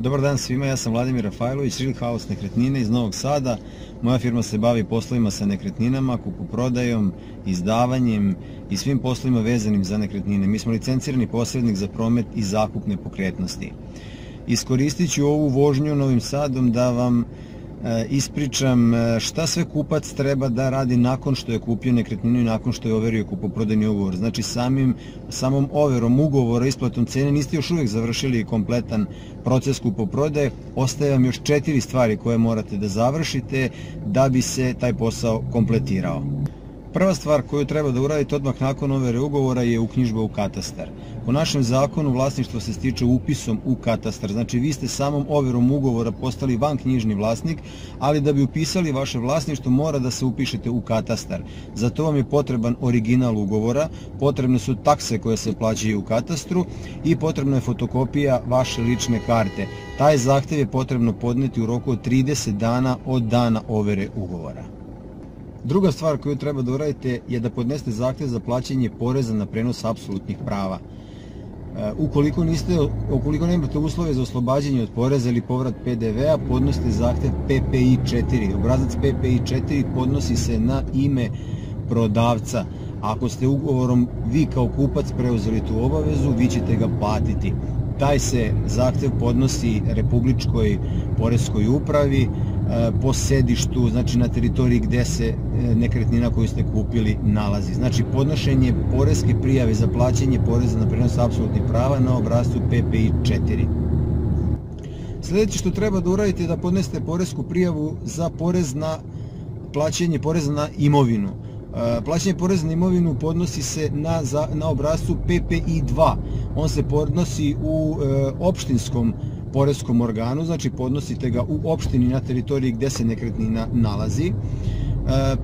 Dobar dan svima, ja sam Vladimir Rafajlović, Real House nekretnine iz Novog Sada. Moja firma se bavi poslovima sa nekretninama, kupoprodajom, izdavanjem i svim poslovima vezanim za nekretnine. Mi smo licencirani posrednik za promet i zakup nepokretnosti. Iskoristit ću ovu vožnju Novim Sadom da vam ispričam e, šta sve kupac treba da radi nakon što je kupio nekretninu i nakon što je overio kupoprodajni ugovor. Znači samim, samom overom ugovora, isplatom cene niste još uvek završili kompletan proces kupoprodaje, ostaje vam još četiri stvari koje morate da završite da bi se taj posao kompletirao. Prva stvar koju treba da uradite odmah nakon overe ugovora je uknjižba u katastar. Po našem zakonu vlasništvo se stiče upisom u katastar, znači vi ste samom overom ugovora postali van knjižni vlasnik, ali da bi upisali vaše vlasništvo mora da se upišete u katastar. Za to vam je potreban original ugovora, potrebne su takse koje se plaćaju u katastru i potrebna je fotokopija vaše lične karte. Taj zahtev je potrebno podneti u roku od 30 dana od dana overe ugovora. Druga stvar koju treba da uradite je da podnesete zahtev za plaćanje poreza na prenos apsolutnih prava. E, ukoliko, niste, ukoliko nemate uslove za oslobađanje od poreza ili povrat PDV-a, podnosite zahtev PPI 4. Obrazac PPI 4 podnosi se na ime prodavca. Ako ste ugovorom vi kao kupac preuzeli tu obavezu, vi ćete ga platiti. Taj se zahtev podnosi Republičkoj poreskoj upravi, po sedištu, znači na teritoriji gde se e, nekretnina koju ste kupili nalazi. Znači podnošenje poreske prijave za plaćanje poreza na prenos apsolutnih prava na obrazcu PPI 4. Sledeće što treba da uradite je da podnesete poresku prijavu za porez na plaćanje poreza na imovinu. E, plaćanje poreza na imovinu podnosi se na, na obrazcu PPI 2. On se podnosi u opštinskom poreskom organu, znači podnosite ga u opštini na teritoriji gde se nekretnina nalazi.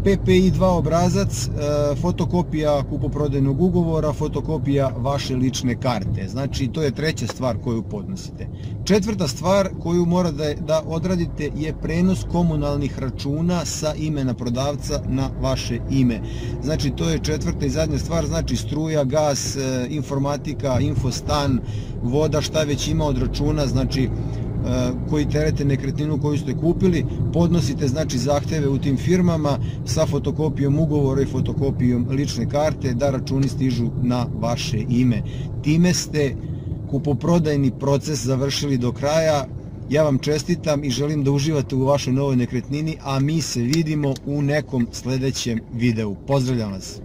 PPI 2 obrazac, e, fotokopija kupoprodajnog ugovora, fotokopija vaše lične karte. Znači, to je treća stvar koju podnosite. Četvrta stvar koju mora da, da odradite je prenos komunalnih računa sa imena prodavca na vaše ime. Znači, to je četvrta i zadnja stvar, znači struja, gas, e, informatika, infostan, voda, šta već ima od računa, znači koji terete nekretninu koju ste kupili, podnosite znači zahteve u tim firmama sa fotokopijom ugovora i fotokopijom lične karte da računi stižu na vaše ime. Time ste kupoprodajni proces završili do kraja. Ja vam čestitam i želim da uživate u vašoj novoj nekretnini, a mi se vidimo u nekom sledećem videu. Pozdravljam vas!